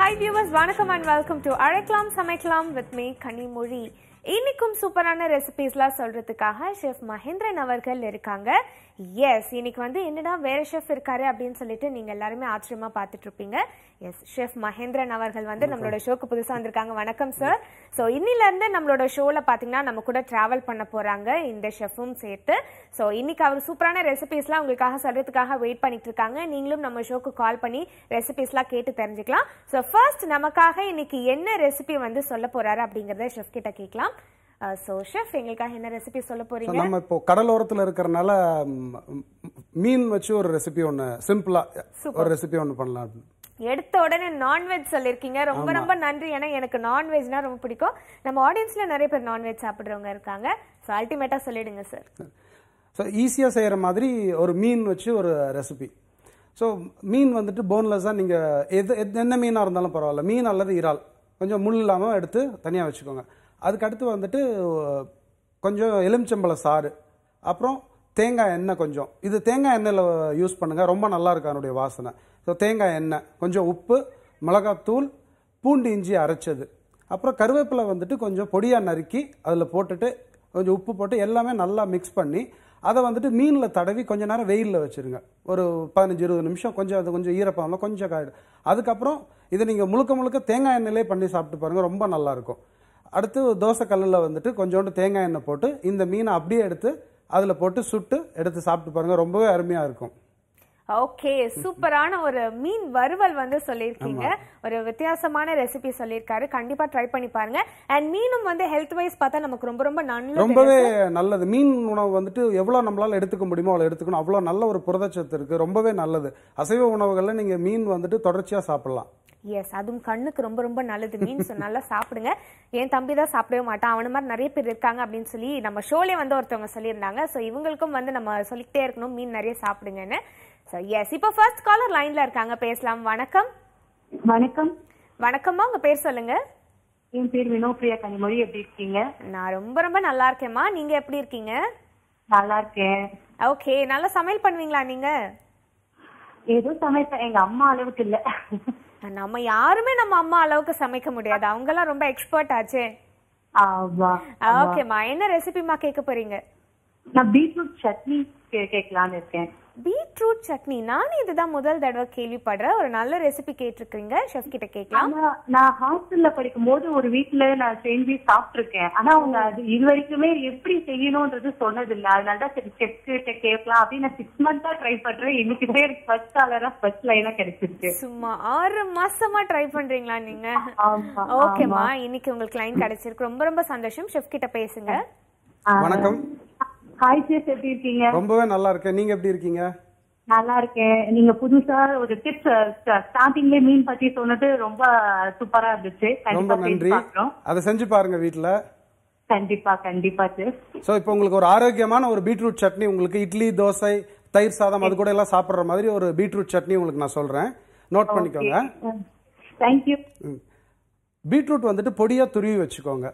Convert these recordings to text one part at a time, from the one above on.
Hi viewers வணக்கம் and welcome to Azhaikkalam Samaikkalam with me Kanimozhi. இன்னைக்கும் சூப்பரான ரெசிபீஸ்லாம் சொல்றதுக்காக ஷெஃப் மகேந்திரன் அவர்கள் இருக்காங்க. எஸ் இன்னைக்கு வந்து என்னடா வேற ஷெஃப் இருக்காரு அப்படின்னு சொல்லிட்டு நீங்க எல்லாருமே ஆச்சரியமா பார்த்துட்டு இருப்பீங்க எஸ் ஷெஃப் மகேந்திரன் அவர்கள் வந்து நம்மளோட ஷோக்கு புதுசா வந்திருக்காங்க. வணக்கம் சார் ஸோ இன்னில இருந்து நம்மளோட ஷோல பாத்தீங்கன்னா நம்ம கூட டிராவல் பண்ண போறாங்க இந்த ஷெஃப்பும் சேர்த்து. ஸோ இன்னைக்கு அவர் சூப்பரான ரெசிபிஸ்லாம் உங்களுக்காக சொல்றதுக்காக வெயிட் பண்ணிட்டு இருக்காங்க நீங்களும் நம்ம ஷோக்கு கால் பண்ணி ரெசிபிஸ்லாம் கேட்டு தெரிஞ்சுக்கலாம். ஸோ ஃபர்ஸ்ட் நமக்காக இன்னைக்கு என்ன ரெசிபி வந்து சொல்ல போறாரு அப்படிங்கறத ஷெஃப் கிட்ட கேட்கலாம். ஸோ ஷெஃப் எங்களுக்காக என்ன ரெசிபி சொல்ல போறீங்க? நம்ம இப்போ கடலோரத்தில் இருக்கிறனால மீன் வச்சு ஒரு ரெசிபி ஒன்று சிம்பிளா ஒரு ரெசிபி ஒன்று பண்ணலாம். எடுத்த உடனே நான்வெஜ் சொல்லிருக்கீங்க ரொம்ப ரொம்ப நன்றி. ஏன்னா எனக்கு நான்வெஜ்னா ரொம்ப பிடிக்கும். நம்ம ஆடியன்ஸ்ல நிறைய பேர் நான்வெஜ் சாப்பிடுறவங்க இருக்காங்க. ஸோ அல்டிமேட்டா சொல்லிடுங்க சார் ஸோ ஈஸியாக செய்கிற மாதிரி ஒரு மீன் வச்சு ஒரு ரெசிபி ஸோ மீன் வந்துட்டு போன்லெஸ்ஸாக நீங்கள் எது எது- என்ன மீனாக இருந்தாலும் பரவாயில்ல. மீன் அல்லது இறால். கொஞ்சம் முள் இல்லாமல் எடுத்து தனியாக வச்சுக்கோங்க. அதுக்கடுத்து வந்துட்டு கொஞ்சம் எலுமிச்சம்பழ சாறு அப்புறம் தேங்காய் எண்ணெய் கொஞ்சம். இது தேங்காய் எண்ணெயில் யூஸ் பண்ணுங்கள் ரொம்ப நல்லாயிருக்கும் அதனுடைய வாசனை. ஸோ தேங்காய் எண்ணெய் கொஞ்சம் உப்பு மிளகாத்தூள் பூண்டு இஞ்சி அரைச்சது. அப்புறம் கருவேப்பிலை வந்துட்டு கொஞ்சம் பொடியாக நறுக்கி அதில் போட்டுட்டு கொஞ்சம் உப்பு போட்டு எல்லாமே நல்லா மிக்ஸ் பண்ணி அதை வந்துட்டு மீனில் தடவி கொஞ்சம் நேரம் வெயிலில் வச்சுருங்க. ஒரு பதினஞ்சு இருபது நிமிஷம் கொஞ்சம் அது கொஞ்சம் ஈரப்பாமல் கொஞ்சம் காயிடும். அதுக்கப்புறம் இதை நீங்கள் முழுக்க முழுக்க தேங்காய் எண்ணெயிலே பண்ணி சாப்பிட்டு பாருங்கள் ரொம்ப நல்லாயிருக்கும் அடுத்து தோசை கல்லில் வந்துட்டு கொஞ்சோண்டு தேங்காய் எண்ணெய் போட்டு இந்த மீனை அப்படியே எடுத்து அதில் போட்டு சுட்டு எடுத்து சாப்பிட்டு பாருங்கள் ரொம்பவே அருமையாக இருக்கும். ஓகே சூப்பரான ஒரு மீன் வறுவல் வந்து சொல்லியிருக்கீங்க. ஒரு வித்தியாசமான ரெசிபி சொல்லியிருக்காரு. கண்டிப்பா ட்ரை பண்ணி பாருங்க. அண்ட் மீனும் வந்து ஹெல்த் வைஸ் பார்த்தா நமக்கு ரொம்ப ரொம்ப நல்லது. ரொம்பவே நல்லது. மீன் உணவு வந்துட்டு எவ்வளோ நம்மளால எடுத்துக்க முடியுமோ அவ்வளோ எடுத்துக்கணும். அவ்வளோ நல்ல ஒரு புரதச்சத்து இருக்கு. ரொம்பவே நல்லது. அசைவ உணவுகளில் நீங்கள் மீன் வந்துட்டு தொடர்ச்சியாக சாப்பிடலாம். எஸ் அதுவும் கண்ணுக்கு ரொம்ப ரொம்ப நல்லது. மீன் so நல்லா சாப்பிடுங்க. என் தம்பி தான் சாப்பிடவே மாட்டான். அவன மாதிரி நிறைய பேர் இருக்காங்க அப்படின்னு சொல்லி நம்ம ஷோலே வந்து ஒருத்தவங்க சொல்லியிருந்தாங்க. ஸோ இவங்களுக்கும் வந்து நம்ம சொல்லிக்கிட்டே இருக்கணும். மீன் நிறைய சாப்பிடுங்கன்னு. ஸோ எஸ் இப்போ ஃபர்ஸ்ட் காலர் லைன்ல இருக்காங்க. பேசலாம். வணக்கம். வணக்கம். வணக்கம்மா. உங்க பேர் சொல்லுங்க. என் பேர் வினோபிரியா கனிமொழி. எப்படி இருக்கீங்க? நான் ரொம்ப ரொம்ப நல்லா இருக்கேம்மா. நீங்க எப்படி இருக்கீங்க? நல்லா இருக்கேன். ஓகே நல்லா சமையல் பண்ணுவீங்களா நீங்க? ஏதோ சமைப்பேன். எங்க அம்மா அளவுக்கு இல்ல. நம்ம யாருமே நம்ம அம்மா அளவுக்கு சமைக்க முடியாது. அவங்கெல்லாம் ரொம்ப எக்ஸ்பர்ட் ஆச்சே. ஓகேம்மா என்ன ரெசிபிமா கேட்க போறீங்க? நான் பீட்ரூட் சட்னி கேட்கலான்னு இருக்கேன். பீட்ரூட் சட்னி. நானும் இதுதான் முதல் தடவை கேள்விப்படுறேன். ஒரு நல்ல ரெசிபி கேட்டிருக்கீங்க ஷெஃப் கிட்ட கேட்கலாம். நான் ஹாஸ்டல்ல படிக்கும் போது ஒரு வீட்ல நான் செஞ்சு சாப்பிட்டிருக்கேன். ஆனா அவங்க அது இது வரைக்குமே எப்படி செய்யணும்ன்றது சொன்னது இல்ல அதனாலதான் சரி செஃப் கிட்ட கேட்கலாம் அப்படின்னு நான் சிக்ஸ் மந்த்தா ட்ரை பண்றேன். இன்னைக்கு தான் எனக்கு ஃபர்ஸ்ட் காலரா ஃபர்ஸ்ட் லைனா கிடைச்சிருக்கு. சும்மா ஆறு மாசமா ட்ரை பண்றீங்களா நீங்க? ஆமா, ஓகேம்மா. இன்னைக்கு உங்களுக்கு லைன் கிடைச்சிருக்கு. ரொம்ப ரொம்ப சந்தோஷம். ஷெஃப் கிட்ட பேசுங்க. வணக்கம். ஹாய் சேஃப் எப்படி இருக்கீங்க? ரொம்பவே நல்லா இருக்கேன். நீங்கள் எப்படி இருக்கீங்க? நல்லா இருக்கேன். நீங்க புதுசா ஒரு டிப்ஸ் ஸ்டார்டிங்ல மீன் பத்தி சொன்னது ரொம்ப சூப்பரா இருந்துச்சு. ரொம்ப நன்றி. அதை செஞ்சு பாருங்க வீட்டில் கண்டிப்பா கண்டிப்பா சார் ஸோ இப்போ உங்களுக்கு ஒரு ஆரோக்கியமான ஒரு பீட்ரூட் சட்னி உங்களுக்கு இட்லி தோசை தயிர் சாதம் அது கூட எல்லாம் சாப்பிட்ற மாதிரி ஒரு பீட்ரூட் சட்னி உங்களுக்கு நான் சொல்கிறேன் நோட் பண்ணிக்கோங்க. தேங்க்யூ பீட்ரூட் வந்துட்டு பொடியாக துருவி வச்சுக்கோங்க.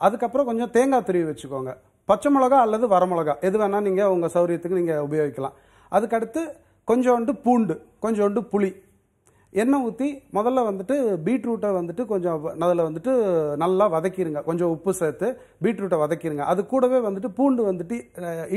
அதுக்கப்புறம் கொஞ்சம் தேங்காய் துருவி வச்சுக்கோங்க. பச்சை மிளகா அல்லது வரமிளகா எது வேணால் நீங்கள் உங்கள் சௌரியத்துக்கு நீங்கள் உபயோகிக்கலாம். அதுக்கடுத்து கொஞ்சோண்டு பூண்டு கொஞ்சோண்டு புளி. எண்ணெய் ஊற்றி முதல்ல வந்துட்டு பீட்ரூட்டை வந்துட்டு கொஞ்சம் அதில் வந்துட்டு நல்லா வதக்கிடுங்க கொஞ்சம் உப்பு சேர்த்து பீட்ரூட்டை வதக்கிடுங்க அது கூடவே வந்துட்டு பூண்டு வந்துட்டு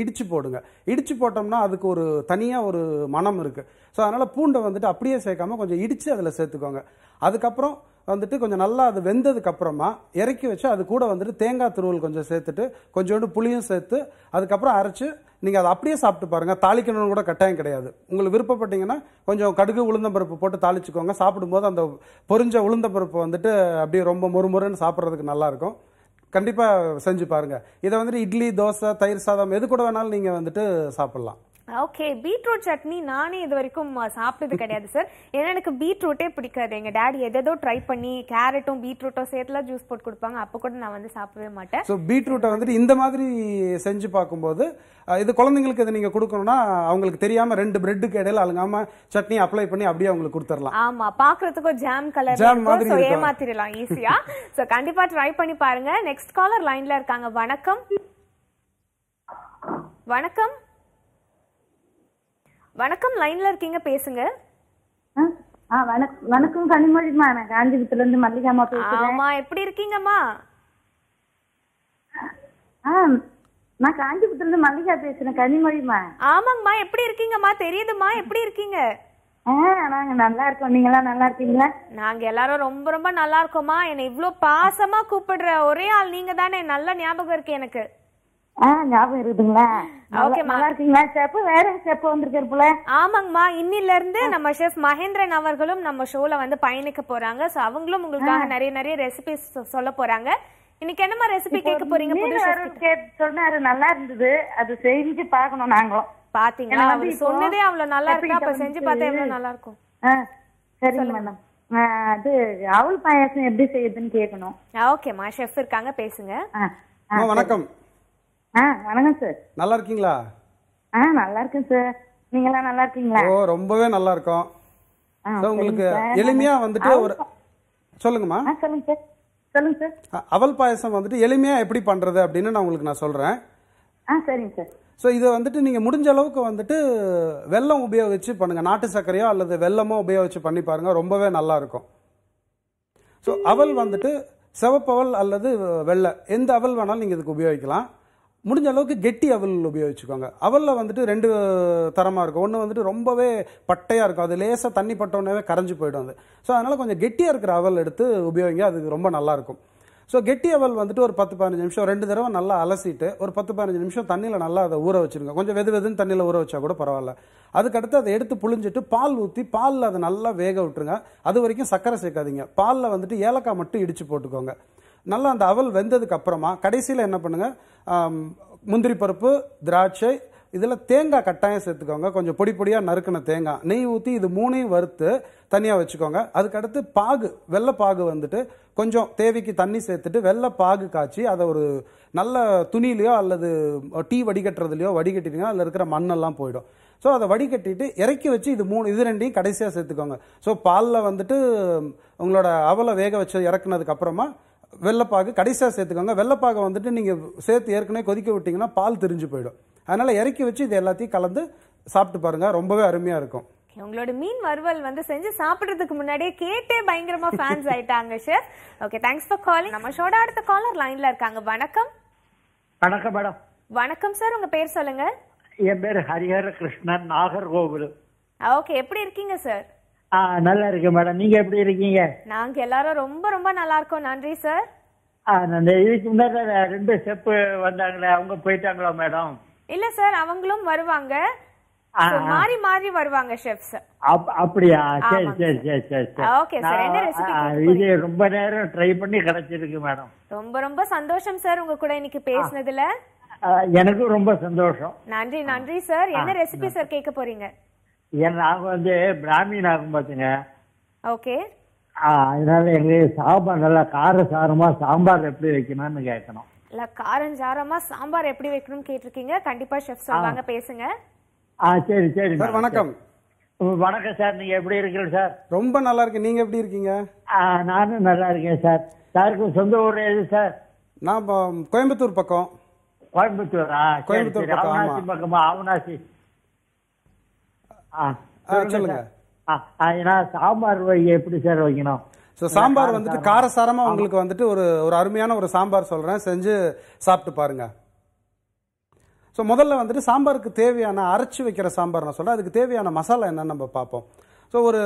இடித்து போடுங்க. இடித்து போட்டோம்னா அதுக்கு ஒரு தனியாக ஒரு மனம் இருக்குது ஸோ அதனால் பூண்டை வந்துட்டு அப்படியே சேர்க்காம கொஞ்சம் இடித்து அதில் சேர்த்துக்கோங்க. அதுக்கப்புறம் வந்துட்டு கொஞ்சம் நல்லா அது வெந்ததுக்கு அப்புறமா இறக்கி வச்சு அது கூட வந்துட்டு தேங்காய் துருவல் கொஞ்சம் சேர்த்துட்டு கொஞ்சோண்டு புளியும் சேர்த்து அதுக்கப்புறம் அரைச்சு நீங்கள் அதை அப்படியே சாப்பிட்டு பாருங்கள் தாளிக்கணும்னு கூட கட்டாயம் கிடையாது. உங்களுக்கு விருப்பப்பட்டீங்கன்னா கொஞ்சம் கடுகு உளுந்தம்பருப்பு போட்டு தாளிச்சுக்கோங்க. சாப்பிடும்போது அந்த பொரிஞ்ச உளுந்தம்பருப்பு வந்துட்டு அப்படியே ரொம்ப மொறுமொறுன்னு சாப்பிட்றதுக்கு நல்லாயிருக்கும் கண்டிப்பாக செஞ்சு பாருங்கள் இதை வந்துட்டு இட்லி தோசை தயிர் சாதம் எது கூட வேணாலும் நீங்கள் வந்துட்டு சாப்பிட்லாம். ஓகே பீட்ரூட் சட்னி நானே இது வரைக்கும் சாப்பிட்டது கிடையாது சார் ஏன்னா எனக்கு பீட்ரூட்டே பிடிக்காது. எங்க டாடி எதேதோ ட்ரை பண்ணி கேரட்டும் பீட்ரூட்டும் சேர்த்துலாம் ஜூஸ் போட்டு கொடுப்பாங்க. அப்போ கூட நான் வந்து சாப்பிடவே மாட்டேன். ஸோ பீட்ரூட்டை வந்துட்டு இந்த மாதிரி செஞ்சு பார்க்கும்போது இது குழந்தைங்களுக்கு இதை நீங்கள் கொடுக்கணும்னா அவங்களுக்கு தெரியாமல் ரெண்டு பிரெட்டுக்கு இடையில அழுங்காம சட்னி அப்ளை பண்ணி அப்படியே அவங்களுக்கு கொடுத்துடலாம். ஆமா பாக்குறதுக்கும் ஜாம் கலர் இருக்கும். மாதிரி. ஏமாத்திரலாம் ஈஸியா சோ கண்டிப்பா ட்ரை பண்ணி பாருங்க. நெக்ஸ்ட் காலர் லைன்ல இருக்காங்க. வணக்கம். வணக்கம். வணக்கம் லைன்ல இருக்கீங்க பேசுங்க. ஆ, வணக்கம் வணக்கம் கனிமொழிமா நான் காஞ்சிபுரத்துல இருந்து மல்லிகாமா பேசுறேன். ஆமா எப்படி இருக்கீங்கம்மா? ஆ நான் காஞ்சிபுரத்துல இருந்து மல்லிகா பேசுறேன் கனிமொழிமா ஆமாங்கம்மா எப்படி இருக்கீங்கம்மா? தெரியுதுமா எப்படி இருக்கீங்க? நாங்க நல்லா இருக்கோம். நீங்க எல்லாம் நல்லா இருக்கீங்களா? நாங்க எல்லாரும் ரொம்ப ரொம்ப நல்லா இருக்கோம்மா. என்னை இவ்ளோ பாசமா கூப்பிடுற ஒரே ஆள் நீங்க தானே நல்ல ஞாபகம் இருக்கு எனக்கு. ஞாபகம் இருக்குதுங்களா. நல்லா- இருக்கீங்களா செப்பு வேற செப்பு வந்திருக்காரு போல? ஆமாங்கம்மா இன்னில இருந்து நம்ம ஷெஃப் மகேந்திரன் அவர்களும் நம்ம ஷோல வந்து பயணிக்க போறாங்க. சோ அவங்களும் உங்களுக்காக நிறைய நிறைய ரெசிபிஸ் சொல்ல போறாங்க. இன்னைக்கு என்னமா ரெசிபி கேட்க போறீங்க புது சொன்னாரு நல்லா இருந்தது. அது செஞ்சு பார்க்கணும் நாங்களும். பாத்தீங்களா? அவர் சொன்னதே அவ்வளவு நல்லா இருக்கு? அப்ப செஞ்சு பார்த்தா எவ்வளவு நல்லா இருக்கும்? சரிங்க மேடம் அது பாயாசம் எப்படி செய்யுதுன்னு கேட்கணும். ஓகேம்மா ஷெஃப் இருக்காங்க பேசுங்க. வணக்கம். ஆ வணக்கம் சார் நல்லா இருக்கீங்களா ஆ நல்லா இருக்கேன் சார் நீங்களாம் நல்லா இருக்கீங்களா ஓ ரொம்பவே நல்லா இருக்கோம் உங்களுக்கு. எளிமையா வந்துட்டு ஒரு சொல்லுங்கம்மா. சொல்லுங்க சார் சொல்லுங்க சார் அ- அவல் பாயசம் வந்துட்டு எளிமையா எப்படி பண்றது அப்படின்னு நான் உங்களுக்கு நான் சொல்றேன். ஆ சரிங்க சார் ஸோ இதை வந்துட்டு நீங்கள் முடிஞ்ச அளவுக்கு வந்துட்டு வெல்லம் உபயோகிச்சு பண்ணுங்க. நாட்டு சர்க்கரையோ அல்லது வெல்லமோ உபயோகிச்சு பண்ணி பாருங்க. ரொம்பவே நல்லா இருக்கும் ஸோ அவல் வந்துட்டு சிவப்பவல் அல்லது வெள்ளை. எந்த அவல் வேணாலும் நீங்கள் இதுக்கு உபயோகிக்கலாம். முடிஞ்ச அளவுக்கு கெட்டி அவல் உபயோகிச்சுக்கோங்க. அவலில் வந்துட்டு ரெண்டு தரமாக இருக்கும். ஒன்று வந்துட்டு ரொம்பவே பட்டையாக இருக்கும். அது லேசாக தண்ணி பட்டோன்னே கரைஞ்சு போயிடும் அது. ஸோ அதனால் கொஞ்சம் கெட்டியாக இருக்கிற அவல் எடுத்து உபயோகிங்க. அது ரொம்ப நல்லாயிருக்கும் ஸோ கெட்டி அவல் வந்துட்டு ஒரு பத்து பதினஞ்சு நிமிஷம் ரெண்டு தடவை நல்லா அலசிட்டு ஒரு பத்து பதினஞ்சு நிமிஷம் தண்ணியில் நல்லா அதை ஊற வச்சுருங்க. கொஞ்சம் வெது வெதுன்னு தண்ணியில் ஊற வச்சா கூட பரவாயில்ல. அதுக்கடுத்து அதை எடுத்து புழிஞ்சிட்டு பால் ஊற்றி பாலில் அதை நல்லா வேக விட்டுருங்க. அது வரைக்கும் சர்க்கரை சேர்க்காதீங்க. பாலில் வந்துட்டு ஏலக்காய் மட்டும் இடித்து போட்டுக்கோங்க. நல்லா அந்த அவல் வெந்ததுக்கு அப்புறமா கடைசியில் என்ன பண்ணுங்கள் முந்திரி பருப்பு திராட்சை இதில் தேங்காய் கட்டாயம் சேர்த்துக்கோங்க. கொஞ்சம் பொடி பொடியாக நறுக்கின தேங்காய். நெய் ஊற்றி இது மூணையும் வறுத்து தனியாக வச்சுக்கோங்க. அதுக்கடுத்து பாகு வெள்ளை பாகு வந்துட்டு கொஞ்சம் தேவைக்கு தண்ணி சேர்த்துட்டு வெள்ளை பாகு காய்ச்சி அதை ஒரு நல்ல துணியிலையோ அல்லது டீ வடிகட்டுறதுலையோ வடிகட்டிட்டீங்கன்னா அதில் இருக்கிற மண்ணெல்லாம் போயிடும். ஸோ அதை வடிகட்டிட்டு இறக்கி வச்சு இது மூணு இது ரெண்டையும் கடைசியாக சேர்த்துக்கோங்க. ஸோ பாலில் வந்துட்டு உங்களோட அவலை வேக வச்சு இறக்குனதுக்கு அப்புறமா வெள்ளைப்பாகு கடைசியாக சேர்த்துக்கோங்க. வெள்ளைப்பாகை வந்துட்டு நீங்கள் சேர்த்து ஏற்கனவே கொதிக்க விட்டீங்கன்னா பால் திரிஞ்சு போயிடும். அதனால இறக்கி வச்சு இது எல்லாத்தையும் கலந்து சாப்பிட்டு பாருங்க. ரொம்பவே அருமையாக இருக்கும். உங்களோட மீன் வறுவல் வந்து செஞ்சு சாப்பிடுறதுக்கு முன்னாடியே கேட்டே பயங்கரமா ஃபேன்ஸ் ஆயிட்டாங்க chef okay thanks for calling நம்ம ஷோட அடுத்த காலர் லைன்ல இருக்காங்க. வணக்கம். வணக்கம் மேடம் வணக்கம் சார் உங்க பேர் சொல்லுங்க. என் பேர் ஹரிஹர கிருஷ்ணன் நாகர்கோவில். ஓகே எப்படி இருக்கீங்க சார் நல்லா இருக்கேன் மேடம். நீங்க எப்படி இருக்கீங்க? நாங்க எல்லாரும் ரொம்ப ரொம்ப நல்லா இருக்கோம். நன்றி சார். இதுக்கு முன்னாடி ரெண்டு ஸ்டெப்பு வந்தாங்களே அவங்க போயிட்டாங்களா மேடம்? இல்ல சார் அவங்களும் வருவாங்க. மாறி மாறி வருவாங்க ஷெஃப்ஸ் அப்- அப்படியா? சரி சரி சரி. சரி சரி Okay, sir. என்ன கேட்க இது ரொம்ப நேரம் ட்ரை பண்ணி கிடைச்சிருக்கு மேடம். ரொம்ப ரொம்ப சந்தோஷம் சார் உங்க கூட இன்னைக்கு பேசினதுல. எனக்கும் ரொம்ப சந்தோஷம். நன்றி நன்றி சார். என்ன ரெசிபி சார் கேட்க போறீங்க? ஏன்னா நாங்க வந்து பிராமின் ஆகும் பாத்துங்க. ஓகே. ஆ, அதனால எங்களுக்கு சாம்பார் நல்லா கார சாரமா சாம்பார் எப்படி வைக்கணும்னு கேட்கணும் இல்ல காரஞ்சாரமா சாம்பார் எப்படி வைக்கணும்னு கேட்டிருக்கீங்க. கண்டிப்பா ஷெஃப் சொல்லுவாங்க பேசுங்க. ஆ சரி சரி சார். வணக்கம். வணக்கம் சார் நீங்க எப்படி இருக்கீங்க சார்? ரொம்ப நல்லா இருக்கு. நீங்க எப்படி இருக்கீங்க? நானும் நல்லா இருக்கேன் சார். சாருக்கு சொந்த ஊர் எது சார்? நான் கோயம்புத்தூர் பக்கம். கோயம்புத்தூரா? கோயம்புத்தூர். பக்கம், அவனாசி ஆமா. பக்கமா அவனாசி ஆ ஆ, சொல்லுங்க. ஏன்னா சாம்பார் எப்படி சார் வைக்கணும்? ஸோ சாம்பார் வந்துட்டு காரசாரமா உங்களுக்கு வந்துட்டு ஒரு ஒரு அருமையான ஒரு சாம்பார் சொல்றேன். செஞ்சு சாப்பிட்டு பாருங்க. ஸோ முதல்ல வந்துட்டு சாம்பாருக்கு தேவையான அரைச்சி வைக்கிற சாம்பார் நான் சொல்றேன். அதுக்கு தேவையான மசாலா என்னன்னு நம்ம பார்ப்போம். ஸோ ஒரு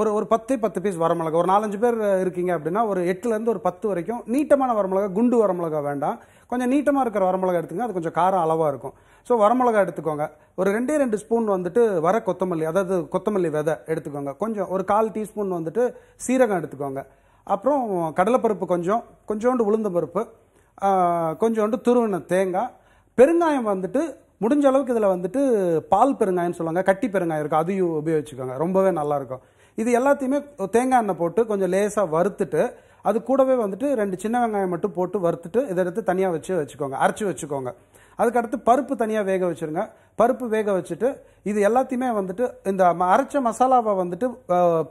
ஒரு ஒரு பத்து பத்து பீஸ் வரமிளகா ஒரு நாலஞ்சு பேர் இருக்கீங்க அப்படின்னா ஒரு எட்டுலேருந்து ஒரு பத்து வரைக்கும் நீட்டமான வரமிளகா குண்டு வரமிளகா வேண்டாம். கொஞ்சம் நீட்டமாக இருக்கிற வரமிளகா எடுத்துங்க அது கொஞ்சம் காரம் அளவாக இருக்கும். ஸோ வரமிளகா எடுத்துக்கோங்க. ஒரு ரெண்டே ரெண்டு ஸ்பூன் வந்துட்டு வர கொத்தமல்லி அதாவது கொத்தமல்லி விதை எடுத்துக்கோங்க. கொஞ்சம் ஒரு கால் டீஸ்பூன் வந்துட்டு சீரகம் எடுத்துக்கோங்க. அப்புறம் கடலைப்பருப்பு கொஞ்சம் கொஞ்சோண்டு உளுந்த பருப்பு கொஞ்சோண்டு துருவின தேங்காய். பெருங்காயம் வந்துட்டு முடிஞ்ச அளவுக்கு இதில் வந்துட்டு பால் பெருங்காயம்னு சொல்லுவாங்க கட்டி பெருங்காயம் இருக்கும் அதையும் உபயோகிச்சுக்கோங்க. ரொம்பவே நல்லாயிருக்கும். இது எல்லாத்தையுமே தேங்காய் எண்ணெய் போட்டு கொஞ்சம் லேசாக வறுத்துட்டு அது கூடவே வந்துட்டு ரெண்டு சின்ன வெங்காயம் மட்டும் போட்டு வறுத்துட்டு இதை எடுத்து தனியாக வச்சு வச்சுக்கோங்க அரைச்சி வச்சுக்கோங்க. அதுக்கடுத்து பருப்பு தனியாக வேக வச்சிருங்க. பருப்பு வேக வச்சுட்டு இது எல்லாத்தையுமே வந்துட்டு இந்த ம- அரைச்ச மசாலாவை வந்துட்டு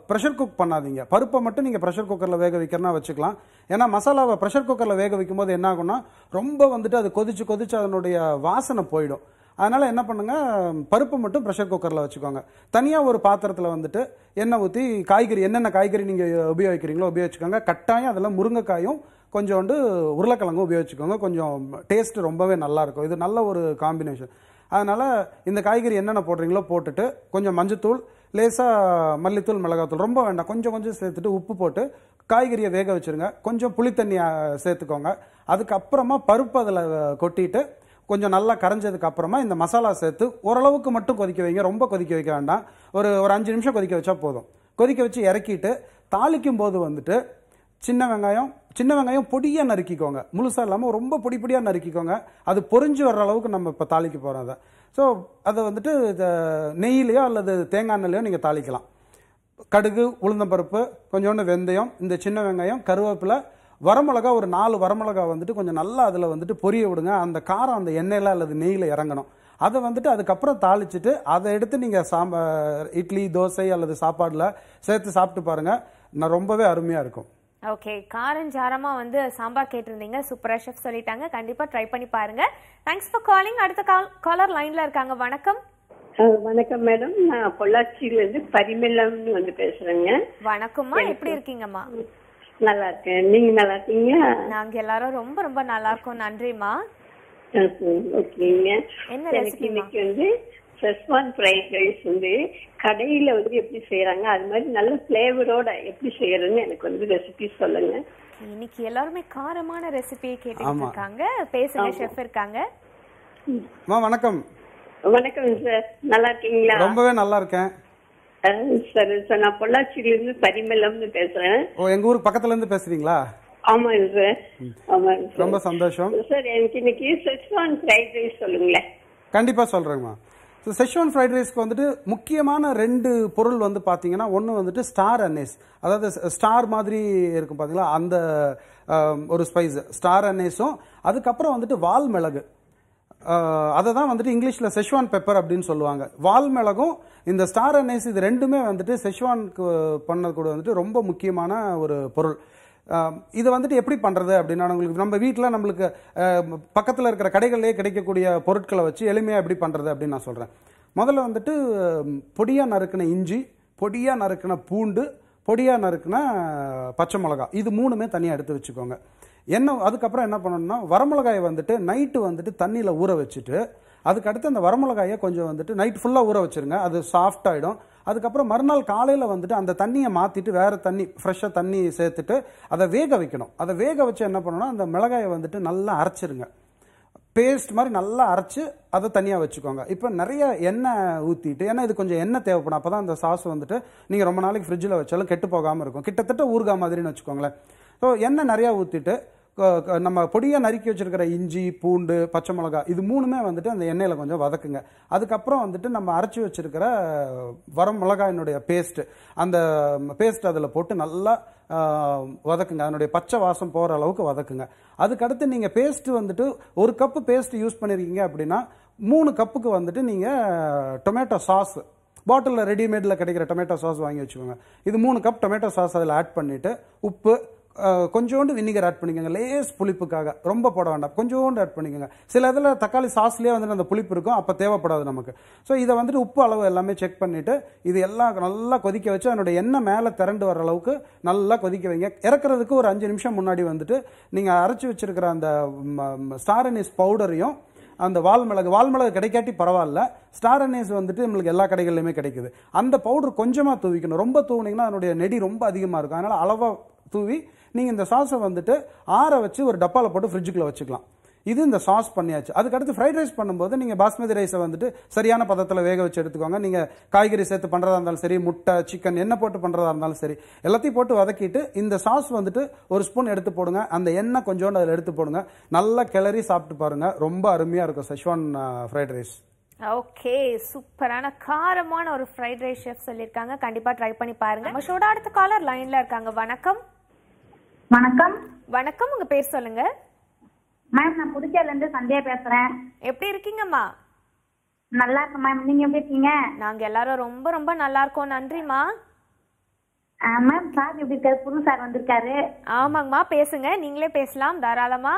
ப்ரெஷர் குக் பண்ணாதீங்க. பருப்பை மட்டும் நீங்கள் ப்ரெஷர் குக்கரில் வேக வைக்கிறனா வச்சுக்கலாம். ஏன்னா மசாலாவை ப்ரெஷர் குக்கரில் வேக வைக்கும் போது என்ன ஆகும்னா ரொம்ப வந்துட்டு அது கொதிச்சு கொதிச்சு அதனுடைய வாசனை போயிடும். அதனால் என்ன பண்ணுங்க பருப்பு மட்டும் ப்ரெஷர் குக்கரில் வச்சுக்கோங்க. தனியாக ஒரு பாத்திரத்தில் வந்துட்டு எண்ணெய் ஊற்றி காய்கறி என்னென்ன காய்கறி நீங்கள் உபயோகிக்கிறீங்களோ உபயோகிச்சுக்கோங்க. கட்டாயம் அதில் முருங்கைக்காயும் கொஞ்சோண்டு உருளைக்கிழங்கும் உபயோகிச்சுக்கோங்க. கொஞ்சம் டேஸ்ட் ரொம்பவே நல்லாயிருக்கும். இது நல்ல ஒரு காம்பினேஷன் அதனால் இந்த காய்கறி என்னென்ன போடுறீங்களோ போட்டுட்டு கொஞ்சம் மஞ்சத்தூள் லேசாக மல்லித்தூள் மிளகாத்தூள் ரொம்ப வேண்டாம். கொஞ்சம் கொஞ்சம் சேர்த்துட்டு உப்பு போட்டு காய்கறியை வேக வச்சுருங்க. கொஞ்சம் புளித்தண்ணி சேர்த்துக்கோங்க. அதுக்கப்புறமா பருப்பு அதில் கொட்டிட்டு கொஞ்சம் நல்லா கரைஞ்சதுக்கு அப்புறமா இந்த மசாலா சேர்த்து ஓரளவுக்கு மட்டும் கொதிக்க வைங்க. ரொம்ப கொதிக்க வைக்க வேண்டாம். ஒரு ஒரு அஞ்சு நிமிஷம் கொதிக்க வச்சா போதும். கொதிக்க வச்சு இறக்கிட்டு தாளிக்கும் போது வந்துட்டு சின்ன வெங்காயம் சின்ன வெங்காயம் பொடியாக நறுக்கிக்கோங்க. முழுசாக இல்லாமல் ரொம்ப பொடி பொடியாக நறுக்கிக்கோங்க. அது பொரிஞ்சு வர்ற அளவுக்கு நம்ம இப்போ தாளிக்க போகிறோம் அதை. ஸோ அதை வந்துட்டு நெய்யிலையோ அல்லது தேங்காய் எண்ணெயிலையோ நீங்கள் தாளிக்கலாம். கடுகு உளுந்தம்பருப்பு கொஞ்சோண்டு வெந்தயம் இந்த சின்ன வெங்காயம் கருவேப்பிலை வரமிளகா ஒரு நாலு வரமிளகா வந்துட்டு கொஞ்சம் நல்லா அதில் வந்துட்டு பொரிய விடுங்க. அந்த காரம் அந்த எண்ணெயில் அல்லது நெய்யில் இறங்கணும். அதை வந்துட்டு அதுக்கப்புறம் தாளிச்சிட்டு அதை எடுத்து நீங்கள் சாம்பார் இட்லி தோசை அல்லது சாப்பாடில் சேர்த்து சாப்பிட்டு பாருங்கள் நான் ரொம்பவே அருமையாக இருக்கும். ஓகே காரஞ்சாரமா வந்து சாம்பார் கேட்டிருந்தீங்க. சூப்பரா ஷெஃப் சொல்லிட்டாங்க. கண்டிப்பா ட்ரை பண்ணி பாருங்க. தேங்க்ஸ் ஃபார் காலிங் அடுத்த கால் காலர் லைன்ல இருக்காங்க. வணக்கம். வணக்கம் மேடம் நான் பொள்ளாச்சியில இருந்து பரிமளம்னு வந்து பேசுறேங்க. வணக்கம்மா. எப்படி இருக்கீங்கம்மா? நல்லா இருக்கேன். நீங்க நல்லா இருக்கீங்க? நாங்க எல்லாரும் ரொம்ப ரொம்ப நல்லா இருக்கோம். நன்றிம்மா. ஓகேங்க. எனக்கு மா? இன்னைக்கு வந்து செஸ்வான் ஃப்ரைட் ரைஸ் வந்து கடையில வந்து எப்படி செய்யறாங்க அது மாதிரி நல்ல ஃபிளேவரோட எப்படி செய்யறதுன்னு எனக்கு வந்து ரெசிபி சொல்லுங்க. இன்னைக்கு எல்லாருமே காரமான ரெசிபியை கேட்டுட்டு ஆமா. இருக்காங்க. பேசுங்க ஷெஃப் இருக்காங்க. அம்மா வணக்கம். வணக்கம் சார் நல்லா இருக்கீங்களா? ரொம்பவே நல்லா இருக்கேன். சரி சார் நான் பொள்ளாச்சியில இருந்து பரிமளம்னு பேசுறேன். ஓ எங்கள் ஊர் பக்கத்துலேருந்து பேசுகிறீங்களா ஆமாங்க சார் ஆமாங்க சார் ரொம்ப சந்தோஷம். சார் எனக்கு இன்னைக்கு செஸ்வான் ஃப்ரைட் ரைஸ் சொல்லுங்களேன். கண்டிப்பாக சொல்கிறேங்கம்மா ஸோ செஷ்வான் ஃப்ரைட் ரைஸ்க்கு வந்துட்டு முக்கியமான ரெண்டு பொருள் வந்து பார்த்தீங்கன்னா ஒன்று வந்துட்டு ஸ்டார் அன்னேஸ் அதாவது ஸ்டார் மாதிரி இருக்கும் பார்த்தீங்களா அந்த ஒரு ஸ்பைஸ் ஸ்டார் அன்னேஸும் அதுக்கப்புறம் வந்துட்டு வால் மிளகு. அதை தான் வந்துட்டு இங்கிலீஷில் செஷ்வான் பெப்பர் அப்படின்னு சொல்லுவாங்க. வால் மிளகும் இந்த ஸ்டார் அன்னேஸ் இது ரெண்டுமே வந்துட்டு செஷ்வான்க்கு பண்ணது கூட வந்துட்டு ரொம்ப முக்கியமான ஒரு பொருள். இதை வந்துட்டு எப்படி பண்ணுறது அப்படின்னா உங்களுக்கு நம்ம வீட்டில் நம்மளுக்கு பக்கத்தில் இருக்கிற கடைகள்லேயே கிடைக்கக்கூடிய பொருட்களை வச்சு எளிமையாக எப்படி பண்ணுறது அப்படின்னு நான் சொல்கிறேன் முதல்ல வந்துட்டு பொடியாக நறுக்கின இஞ்சி பொடியாக நறுக்கின பூண்டு பொடியாக நறுக்கின பச்சை மிளகா. இது மூணுமே தனியாக எடுத்து வச்சுக்கோங்க. என்ன அதுக்கப்புறம் என்ன பண்ணணும்னா வரமிளகாயை வந்துட்டு நைட்டு வந்துட்டு தண்ணியில் ஊற வச்சுட்டு அதுக்கு அடுத்து அந்த வரமிளகாயை கொஞ்சம் வந்துட்டு நைட் ஃபுல்லாக ஊற வச்சிருங்க. அது சாஃப்ட் ஆகிடும் அதுக்கப்புறம் மறுநாள் காலையில் வந்துட்டு அந்த தண்ணியை மாற்றிட்டு வேறு தண்ணி ஃப்ரெஷ்ஷாக தண்ணி சேர்த்துட்டு அதை வேக வைக்கணும். அதை வேக வச்சு என்ன பண்ணணும்னா அந்த மிளகாயை வந்துட்டு நல்லா அரைச்சிருங்க. பேஸ்ட் மாதிரி நல்லா அரைச்சி அதை தனியாக வச்சுக்கோங்க. இப்போ நிறைய எண்ணெய் ஊற்றிட்டு ஏன்னா இது கொஞ்சம் எண்ணெய் தேவைப்படும். அப்போ தான் அந்த சாஸ் வந்துட்டு நீங்கள் ரொம்ப நாளைக்கு ஃப்ரிட்ஜில் வச்சாலும் கெட்டு போகாமல் இருக்கும். கிட்டத்தட்ட ஊறுகாய் மாதிரின்னு வச்சுக்கோங்களேன். ஸோ எண்ணெய் நிறையா ஊற்றிட்டு நம்ம பொடியாக நறுக்கி வச்சிருக்கிற இஞ்சி பூண்டு பச்சை மிளகா இது மூணுமே வந்துட்டு அந்த எண்ணெயில் கொஞ்சம் வதக்குங்க. அதுக்கப்புறம் வந்துட்டு நம்ம அரைச்சி வச்சிருக்கிற வரம் மிளகாயினுடைய பேஸ்ட்டு அந்த பேஸ்ட் அதில் போட்டு நல்லா வதக்குங்க. அதனுடைய பச்சை வாசம் போகிற அளவுக்கு வதக்குங்க. அதுக்கடுத்து நீங்கள் பேஸ்ட்டு வந்துட்டு ஒரு கப்பு பேஸ்ட் யூஸ் பண்ணியிருக்கீங்க அப்படின்னா மூணு கப்புக்கு வந்துட்டு நீங்கள் டொமேட்டோ சாஸ் பாட்டிலில் ரெடிமேடில் கிடைக்கிற டொமேட்டோ சாஸ் வாங்கி வச்சுக்கோங்க. இது மூணு கப் டொமேட்டோ சாஸ் அதில் ஆட் பண்ணிவிட்டு உப்பு கொஞ்சோண்டு வினிகர் ஆட் பண்ணிக்கோங்க. லேஸ் புளிப்புக்காக. ரொம்ப போட வேண்டாம். கொஞ்சோண்டு ஆட் பண்ணிக்கோங்க. சில இதில் தக்காளி சாஸ்லேயே வந்துட்டு அந்த புளிப்பு இருக்கும். அப்போ தேவைப்படாது நமக்கு. ஸோ இதை வந்துட்டு உப்பு அளவு எல்லாமே செக் பண்ணிவிட்டு இது எல்லாம் நல்லா கொதிக்க வச்சு அதனுடைய எண்ணெய் மேலே திரண்டு வர அளவுக்கு நல்லா கொதிக்க வைங்க. இறக்குறதுக்கு ஒரு அஞ்சு நிமிஷம் முன்னாடி வந்துட்டு நீங்கள் அரைச்சி வச்சிருக்கிற அந்த ஸ்டார் அனிஸ் பவுடரையும் அந்த வால்மிளகு வால்மிளகு கிடைக்காட்டி பரவாயில்ல. ஸ்டார் அனேஸ் வந்துட்டு நம்மளுக்கு எல்லா கடைகள்லையுமே கிடைக்குது. அந்த பவுடர் கொஞ்சமாக தூவிக்கணும். ரொம்ப தூவினீங்கன்னா அதனுடைய நெடி ரொம்ப அதிகமாக இருக்கும். அதனால் அளவாக தூவி நீங்கள் இந்த சாஸை வந்துட்டு ஆற வச்சு ஒரு டப்பாவில் போட்டு ஃப்ரிட்ஜுக்குள்ளே வச்சுக்கலாம். இது இந்த சாஸ் பண்ணியாச்சு. அதுக்கடுத்து ஃப்ரைட் ரைஸ் பண்ணும்போது நீங்கள் பாஸ்மதி ரைஸை வந்துட்டு சரியான பதத்தில் வேக வச்சு எடுத்துக்கோங்க. நீங்கள் காய்கறி சேர்த்து பண்ணுறதா இருந்தாலும் சரி முட்டை சிக்கன் என்ன போட்டு பண்ணுறதா இருந்தாலும் சரி எல்லாத்தையும் போட்டு வதக்கிட்டு இந்த சாஸ் வந்துட்டு ஒரு ஸ்பூன் எடுத்து போடுங்க. அந்த எண்ணெய் கொஞ்சோண்டு அதில் எடுத்து போடுங்க. நல்லா கிளறி சாப்பிட்டு பாருங்கள் ரொம்ப அருமையாக இருக்கும் செஷ்வான் ஃப்ரைட் ரைஸ் ஓகே சூப்பரான காரமான ஒரு ஃப்ரைட் ரைஸ் ஷெஃப் சொல்லியிருக்காங்க. கண்டிப்பாக ட்ரை பண்ணி பாருங்க. நம்ம ஷோட அடுத்த காலர் லைனில் இருக்காங்க. வணக்கம். வணக்கம். வணக்கம் உங்க பேர் சொல்லுங்க. மேம் நான் புதுச்சேரில இருந்து சந்தியா பேசுறேன். எப்படி இருக்கீங்கம்மா? நல்லா இருக்கேன் மேம் நீங்க எப்படி இருக்கீங்க? நாங்க எல்லாரும் ரொம்ப ரொம்ப நல்லா இருக்கோம். நன்றிம்மா. ஆ, மேம் சார் எப்படி இருக்காரு? புது சார் வந்திருக்காரு. ஆமாங்கம்மா பேசுங்க. நீங்களே பேசலாம் தாராளமா.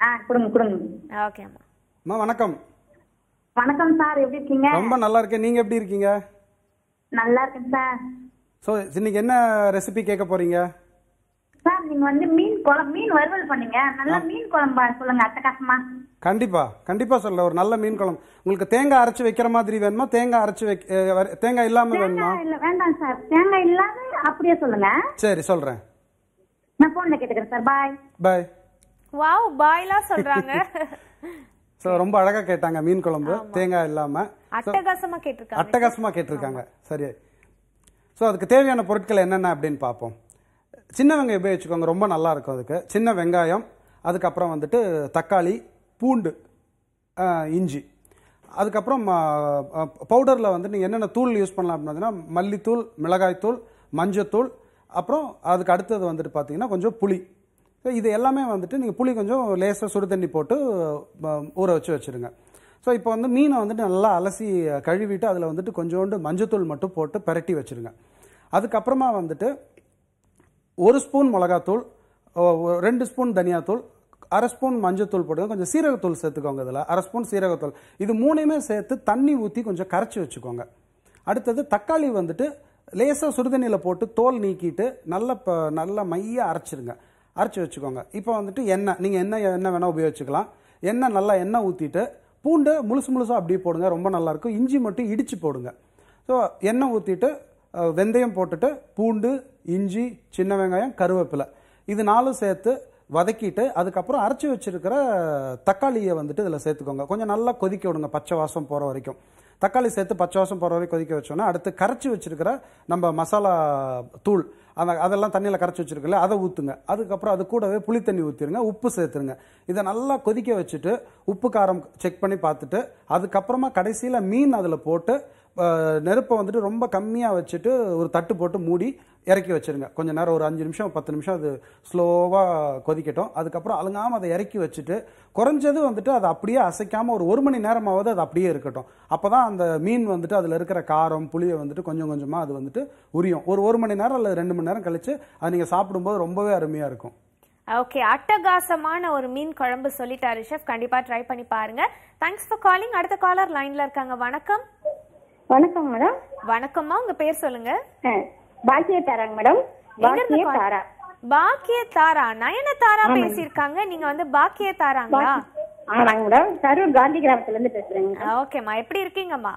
ஆ கொடுங்க கொடுங்க. ஓகேம்மா அம்மா. வணக்கம். வணக்கம் சார் எப்படி இருக்கீங்க? ரொம்ப நல்லா இருக்கேன். நீங்க எப்படி இருக்கீங்க? நல்லா இருக்கேன் சார் ஸோ இன்னைக்கு என்ன ரெசிபி கேட்க போறீங்க? சார் நீங்க வந்து மீன் குழம்பு மீன் வறுவல் பண்ணீங்க. நல்லா மீன் குழம்பு சொல்லுங்க அட்டகாசமா. கண்டிப்பா கண்டிப்பா சொல்ல ஒரு நல்ல மீன் குழம்பு. உங்களுக்கு தேங்காய் அரைச்சு வைக்கிற மாதிரி வேணுமா? தேங்காய் அரைச்சு வைக்க தேங்காய் இல்லாம வேணுமா? இல்ல வேண்டாம் சார். தேங்காய் இல்லாம அப்படியே சொல்லுங்க. சரி சொல்றேன். நான் போன்ல கேட்டுக்கிறேன் சார். பாய் பாய் வாவ் பாய்லாம் சொல்றாங்க. ஸோ ரொம்ப அழகா கேட்டாங்க மீன் குழம்பு தேங்காய் இல்லாம. அட்டகாசமா கேட்டிருக்காங்க. அட்டகாசமா கேட்டிருக்காங்க. சரி ஸோ அதுக்கு தேவையான பொருட்கள் என்னென்ன அப்படின்னு பார்ப்போம். சின்ன வெங்காயம் உபயோகிச்சுக்கோங்க ரொம்ப நல்லா இருக்கும் அதுக்கு. சின்ன வெங்காயம் அதுக்கப்புறம் வந்துட்டு தக்காளி பூண்டு இஞ்சி. அதுக்கப்புறம் பவுடரில் வந்து நீங்கள் என்னென்ன தூள் யூஸ் பண்ணலாம் அப்படின்னா மல்லித்தூள் மிளகாய்த்தூள் மஞ்சத்தூள் அப்புறம் அதுக்கு அடுத்தது வந்துட்டு பார்த்தீங்கன்னா கொஞ்சம் புளி. ஸோ இது எல்லாமே வந்துட்டு நீங்கள் புளி கொஞ்சம் லேசாக சுடு தண்ணி போட்டு ஊற வச்சு வச்சுருங்க. ஸோ இப்போ வந்து மீனை வந்துட்டு நல்லா அலசி கழுவிட்டு அதில் வந்துட்டு கொஞ்சோண்டு மஞ்சத்தூள் மட்டும் போட்டு பிரட்டி வச்சுருங்க. அதுக்கப்புறமா வந்துட்டு ஒரு ஸ்பூன் மிளகாத்தூள் ரெண்டு ஸ்பூன் தனியாத்தூள் அரை ஸ்பூன் மஞ்சத்தூள் போடுங்க கொஞ்சம் சீரகத்தூள் சேர்த்துக்கோங்க இதில் அரை ஸ்பூன் சீரகத்தூள். இது மூணையுமே சேர்த்து தண்ணி ஊற்றி கொஞ்சம் கரைச்சி வச்சுக்கோங்க. அடுத்தது தக்காளி வந்துட்டு லேசாக சுடுதண்ணியில் போட்டு தோல் நீக்கிட்டு நல்ல ப நல்ல மையாக அரைச்சிருங்க. அரைச்சி வச்சுக்கோங்க. இப்போ வந்துட்டு எண்ணெய் நீங்கள் எண்ணெய் எண்ணெய் வேணால் உபயோகிச்சுக்கலாம். எண்ணெய் நல்லா எண்ணெய் ஊற்றிட்டு பூண்டு முழுசு முழுசாக அப்படியே போடுங்க ரொம்ப நல்லாயிருக்கும் இஞ்சி மட்டும் இடித்து போடுங்க. ஸோ எண்ணெய் ஊற்றிட்டு வெந்தயம் போட்டுட்டு பூண்டு இஞ்சி சின்ன வெங்காயம் கருவேப்பிலை. இது நாலும் சேர்த்து வதக்கிட்டு அதுக்கப்புறம் அரைச்சி வச்சிருக்கிற தக்காளியை வந்துட்டு இதில் சேர்த்துக்கோங்க. கொஞ்சம் நல்லா கொதிக்க விடுங்க பச்சை வாசம் போகிற வரைக்கும். தக்காளி சேர்த்து பச்சை வாசம் போகிற வரைக்கும் கொதிக்க வச்சோன்னா அடுத்து கரைச்சி வச்சிருக்கிற நம்ம மசாலா தூள் அந்த அதெல்லாம் தண்ணியில் கரைச்சி வச்சிருக்கல அதை ஊற்றுங்க அதுக்கப்புறம் அது கூடவே புளி தண்ணி ஊற்றிருங்க உப்பு சேர்த்துருங்க. இதை நல்லா கொதிக்க வச்சுட்டு உப்பு காரம் செக் பண்ணி பார்த்துட்டு அதுக்கப்புறமா கடைசியில் மீன் அதில் போட்டு நெருப்பை வந்துட்டு ரொம்ப கம்மியாக வச்சுட்டு ஒரு தட்டு போட்டு மூடி இறக்கி வச்சிருங்க. கொஞ்ச நேரம் ஒரு அஞ்சு நிமிஷம் பத்து நிமிஷம் அது ஸ்லோவாக கொதிக்கட்டும். அதுக்கப்புறம் அழுங்காமல் அதை இறக்கி வச்சுட்டு குறைஞ்சது வந்துட்டு அதை அப்படியே அசைக்காமல் ஒரு ஒரு மணி நேரமாவது அது அப்படியே இருக்கட்டும். அப்போ தான் அந்த மீன் வந்துட்டு அதில் இருக்கிற காரம் புளியை வந்துட்டு கொஞ்சம் கொஞ்சமாக அது வந்துட்டு உரியும். ஒரு ஒரு மணி நேரம் அல்லது ரெண்டு மணி நேரம் கழித்து அது நீங்கள் சாப்பிடும்போது ரொம்பவே அருமையாக இருக்கும். ஓகே அட்டகாசமான ஒரு மீன் குழம்பு சொல்லிட்டாரு ஷெஃப் கண்டிப்பாக ட்ரை பண்ணி பாருங்க. தேங்க்ஸ் ஃபார் காலிங் அடுத்த காலர் லைனில் இருக்காங்க. வணக்கம். வணக்கம் மேடம். வணக்கம்மா உங்க பேர் சொல்லுங்க. பாக்கிய தாராங்க மேடம். பாக்கிய தாரா. பாக்கிய தாரா நயன தாரா பேசியிருக்காங்க. நீங்க வந்து பாக்கிய தாராங்களா? ஆமாங்க மேடம். கரூர் காந்தி கிராமத்துல இருந்து பேசுறேங்க ஓகேம்மா. எப்படி இருக்கீங்கம்மா?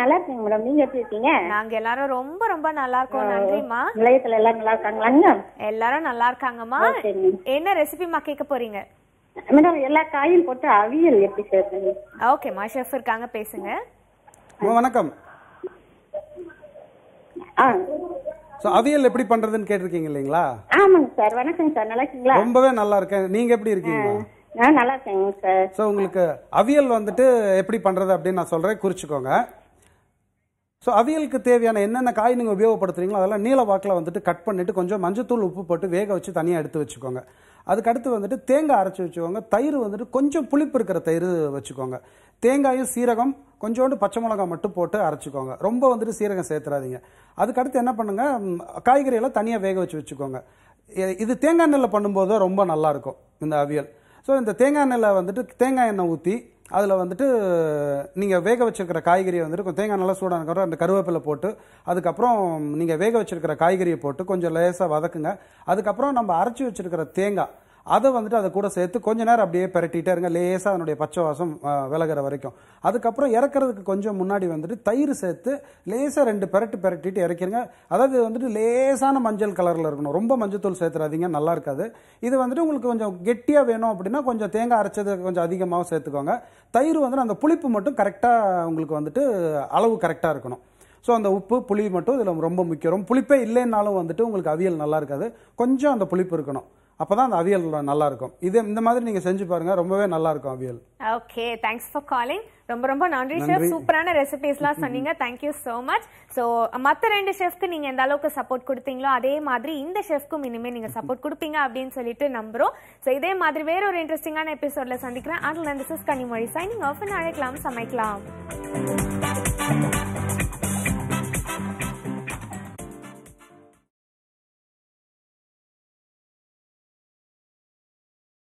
நல்லா இருக்கேங்க மேடம். நீங்க எப்படி இருக்கீங்க? நாங்க எல்லாரும் ரொம்ப ரொம்ப நல்லா இருக்கோம். நன்றிம்மா. நிலையத்துல எல்லாம் நல்லா இருக்காங்களாங்க எல்லாரும் நல்லா இருக்காங்கம்மா. என்ன ரெசிபிமா கேட்க போறீங்க? மேடம் எல்லா காயும் போட்டு அவியல் எப்படி சேர்ப்பீங்க ஓகேம்மா. ஷெஃப் இருக்காங்க பேசுங்க. வணக்கம். அவியல் எப்படி பண்ணுறதுன்னு கேட்டிருக்கீங்க இல்லைங்களா? ஆமாங்க சார் வணக்கங்க சார் நல்லா இருக்கீங்களா? ரொம்பவே நல்லா இருக்கேன். நீங்கள் எப்படி இருக்கீங்க? நான் நல்லா இருக்கேங்க சார். ஸோ உங்களுக்கு அவியல் வந்துட்டு எப்படி பண்ணுறது அப்படின்னு நான் சொல்கிறேன் குறிச்சிக்கோங்க. ஸோ அவியலுக்கு தேவையான என்னென்ன காய் நீங்கள் உபயோகப்படுத்துறீங்களோ அதெல்லாம் நீல வாக்கில் வந்துட்டு கட் பண்ணிட்டு கொஞ்சம் மஞ்சத்தூள் உப்பு போட்டு வேக வச்சு தனியாக எடுத்து வச்சுக்கோங்க. அதுக்கு அடுத்து வந்துட்டு தேங்காய் அரைச்சி வச்சுக்கோங்க. தயிர் வந்துட்டு கொஞ்சம் புளிப்பு இருக்கிற தயிர் வச்சுக்கோங்க. தேங்காயும் சீரகம் கொஞ்சோண்டு பச்சை மிளகாய் மட்டும் போட்டு அரைச்சிக்கோங்க. ரொம்ப வந்துட்டு சீரகம் சேர்த்துறாதீங்க. அதுக்கு அடுத்து என்ன பண்ணுங்கள் காய்கறியெல்லாம் தனியாக வேக வச்சு வச்சுக்கோங்க. இது தேங்காய் எண்ணெயில் பண்ணும்போது ரொம்ப நல்லாயிருக்கும் இந்த அவியல். ஸோ இந்த தேங்காய் எண்ணெயில் வந்துட்டு தேங்காய் எண்ணெய் ஊற்றி அதில் வந்துட்டு நீங்கள் வேக வச்சுருக்கிற காய்கறியை வந்துட்டு தேங்காய் நல்லா சூடானதுக்கப்புறம் அந்த கருவேப்பிலை போட்டு அதுக்கப்புறம் நீங்கள் வேக வச்சுருக்கிற காய்கறியை போட்டு கொஞ்சம் லேசாக வதக்குங்க. அதுக்கப்புறம் நம்ம அரைச்சி வச்சிருக்கிற தேங்காய் அதை வந்துட்டு அதை கூட சேர்த்து கொஞ்ச நேரம் அப்படியே பிரட்டிட்டே இருங்க. லேசாக அதனுடைய பச்சை வாசம் விலகிற விலகுற வரைக்கும். அதுக்கப்புறம் இறக்குறதுக்கு கொஞ்சம் முன்னாடி வந்துட்டு தயிர் சேர்த்து லேசாக ரெண்டு பெரட்டு பெரட்டிட்டு இறக்கிருங்க. அதாவது வந்துட்டு லேசான மஞ்சள் கலரில் இருக்கணும். ரொம்ப மஞ்சத்தூள் சேர்த்துறாதீங்க நல்லா இருக்காது. இது வந்துட்டு உங்களுக்கு கொஞ்சம் கெட்டியாக வேணும் அப்படின்னா கொஞ்சம் தேங்காய் அரைச்சது கொஞ்சம் அதிகமாக சேர்த்துக்கோங்க. தயிர் வந்துட்டு அந்த புளிப்பு மட்டும் கரெக்டாக உங்களுக்கு வந்துட்டு அளவு கரெக்டாக இருக்கணும். ஸோ அந்த உப்பு புளி மட்டும் இதில் ரொம்ப முக்கியம். புளிப்பே இல்லைன்னாலும் வந்துட்டு உங்களுக்கு அவியல் நல்லா இருக்காது. கொஞ்சம் அந்த புளிப்பு இருக்கணும். அப்போ தான் அந்த அவியல் நல்லா இருக்கும் இது இந்த மாதிரி நீங்கள் செஞ்சு பாருங்கள் ரொம்பவே நல்லா இருக்கும் aviyal. Okay thanks for calling ரொம்ப ரொம்ப நன்றி ஷெஃப். சூப்பரான ரெசிபிஸ்லாம் சொன்னீங்க. தேங்க்யூ ஸோ மச் ஸோ மற்ற ரெண்டு ஷெஃப்க்கு நீங்க எந்த அளவுக்கு சப்போர்ட் கொடுத்தீங்களோ அதே மாதிரி இந்த ஷெஃப்க்கும் இனிமேல் நீங்க சப்போர்ட் கொடுப்பீங்க அப்படின்னு சொல்லிட்டு நம்புறோம். ஸோ இதே மாதிரி வேற ஒரு இன்ட்ரெஸ்டிங்கான எபிசோட்ல சந்திக்கிறேன். அதில் this is Kanimozhi signing off Azhaikkalam Samaikkalam.